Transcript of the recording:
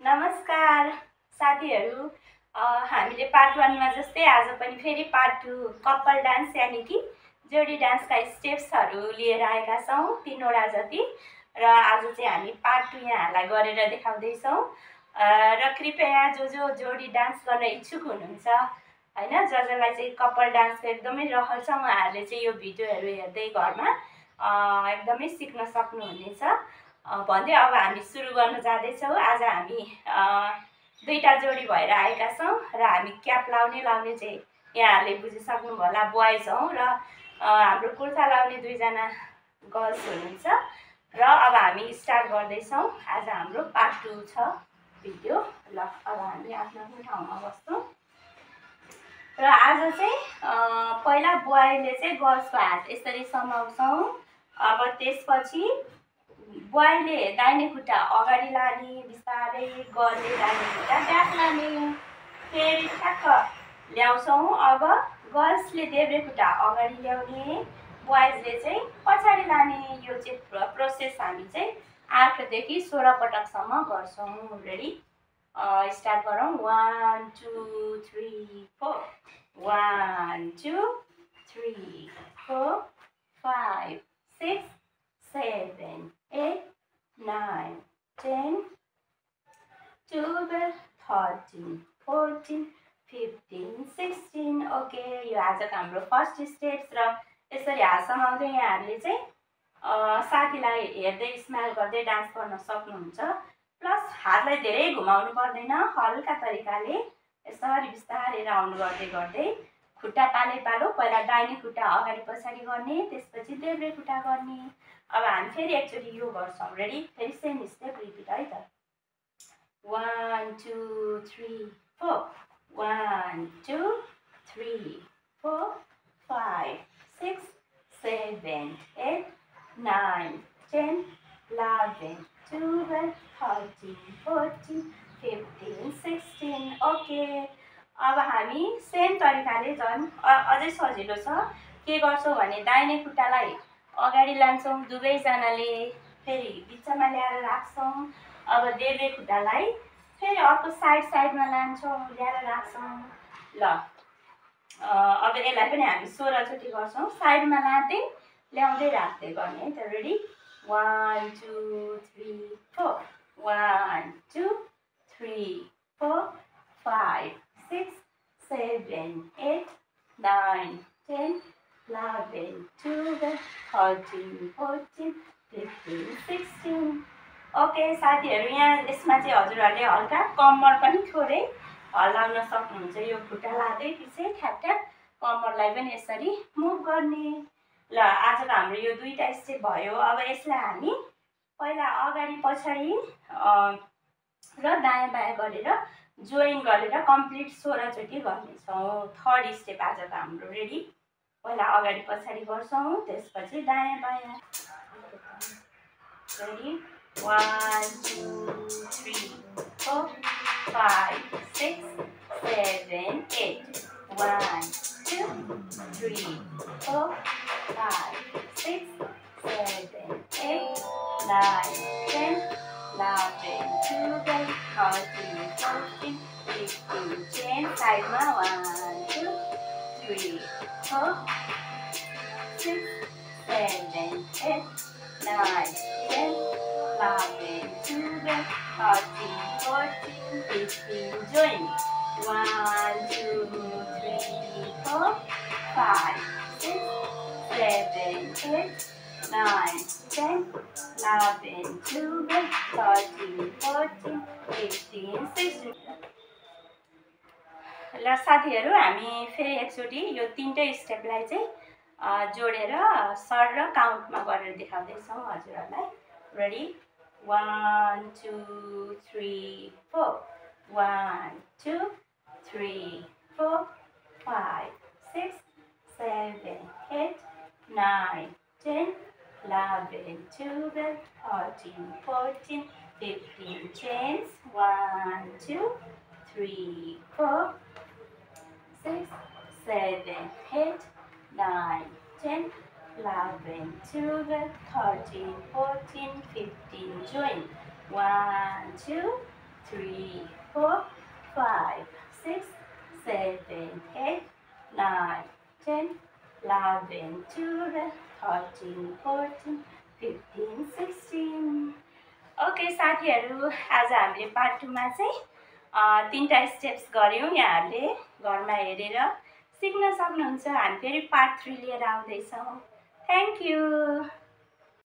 नमस्कार साथीहरू। हामीले पार्ट वानमा जस्तै आज पनि फेरि पार्ट टू कपाल डान्स यानि कि जोडी डान्सका स्टेप्सहरू लिएर आएका छौँ तिनवटा जति। र आज चाहिँ हामी पार्ट टू यहाँहरूलाई गरेर देखाउँदैछौँ। र कृपया जो जो जोडी डान्स गर्न इच्छुक हुनुहुन्छ होइन ज जसलाई चाहिँ कपाल डान्सको एकदमै रहर छ उहाँहरूले चाहिँ यो भिडियोहरू हेर्दै घरमा एकदमै सिक्न सक्नुहुनेछ। भन्दै अब हामी सुरु गर्न जाँदैछौँ। आज हामी दुईवटा जोडी भएर आएका छौँ र हामी क्याप लाउने लाउने चाहिँ यहाँहरूले बुझिसक्नु होला बोइज हौँ र हाम्रो कुर्ता लाउने दुईजना गर्ल्स हुनुहुन्छ र अब हामी स्टार्ट गर्दैछौँ। आज हाम्रो पार्ट टू छ भिडियो। ल अब हामी आफ्नो आफ्नो ठाउँमा बस्छौँ। र आज चाहिँ पहिला बोयले चाहिँ गर्ल्सको हात यसरी समाउँछौँ। अब त्यसपछि बुवाइले दाहिने खुट्टा अगाडि लाने बिस्तारै गर्ने दाहिने खुट्टा ब्याक लाने। फेरि ठ्याक्क ल्याउँछौँ। अब गर्ल्सले देब्रे खुट्टा अगाडि ल्याउने बोइजले चाहिँ पछाडि लाने। यो चाहिँ प्रोसेस हामी चाहिँ आठदेखि सोह्र पटकसम्म गर्छौँ। रेडी स्टार्ट गरौँ। One two three four one two three four five six seven 9, 10, 12, 13, 14, 15, 16. Okay यो आजको हाम्रो फर्स्ट स्टेप्स र यसरी हाँसमा आउँदै यहाँहरूले चाहिँ साथीलाई हेर्दै स्माइल गर्दै डान्स गर्न सक्नुहुन्छ प्लस हातलाई धेरै घुमाउनु पर्दैन हल्का तरिकाले यसरी बिस्तारै राउन्ड गर्दै गर्दै खुट्टा पालै पालो पहिला दाहिने खुट्टा अगाडि पछाडि गर्ने त्यसपछि देब्रे खुट्टा गर्ने। अब हामी फेरि एकचोटि यो गर्छौँ। रेडी फेरि सेम स्टेप रिपिट है त? One two three four one two three four five six seven eight nine ten eleven twelve thirteen fourteen fifteen sixteen okay अब हामी सेम तरिकाले झन् अझै सजिलो छ। के गर्छौँ भने दाहिने खुट्टालाई अगाडि लान्छौँ दुवैजनाले फेरि बिचमा ल्याएर राख्छौँ। अब देब्रे खुट्टालाई फेरि अर्को साइड साइडमा लान्छौँ ल्याएर राख्छौँ। ल अब यसलाई पनि हामी सोह्रचोटि गर्छौँ। साइडमा लाँदै ल्याउँदै राख्दै गर्ने है त ready one two three four one two three four five six seven eight nine ten eleven twelve thirteen fourteen fifteen sixteen okay साथीहरू यहाँ यसमा चाहिँ हजुरहरूले हल्का कम्मर पनि थोरै हल्लाउन सक्नुहुन्छ। यो खुट्टा लाँदै पछि ठ्याक कम्मरलाई पनि यसरी मुभ गर्ने। ल आजको हाम्रो यो दुईवटा स्टेप भयो। अब यसलाई हामी पहिला अगाडि पछाडि र दायाँ बायाँ गरेर जोइन गरेर कम्प्लिट सोह्रचोटि गर्नेछौँ। थर्ड स्टेप आजको हाम्रो रेडी पहिला अगाडि पछाडि गर्छौँ त्यसपछि दायाँ बायाँ। Ready one two three four five six seven eight one two three four five six seven eight nine ten eleven twelve thirteen fourteen fifteen ten साइडमा one two three, four, six, seven, eight, nine, ten, eleven, twelve, thirteen, fourteen, fifteen, join. One, two, three, four, five, six, seven, eight, nine, ten, eleven, twelve, thirteen, fourteen, fifteen, sixteen. ल साथीहरू हामी फेरि एकचोटि यो तिनटै स्टेपलाई चाहिँ a, जोडेर sir र काउन्टमा गरेर देखाउँदैछौँ हजुरहरूलाई। Ready one two three four one two three four five six seven eight nine ten eleven twelve thirteen fourteen fifteen change one two three four six, seven, eight, nine, ten, eleven, twelve, thirteen, fourteen, fifteen. Join. One, two, three, four, five, six, seven, eight, nine, ten, eleven, twelve, thirteen, fourteen, fifteen, sixteen. Okay, साथीहरू आज हामीले part टूमा चाहिँ तिनवटा steps गऱ्यौँ यहाँहरूले घरमा हेरेर। सिक्न सक्नुहुन्छ हामी फेरि पार्ट थ्री लिएर आउँदैछौँ। Thank you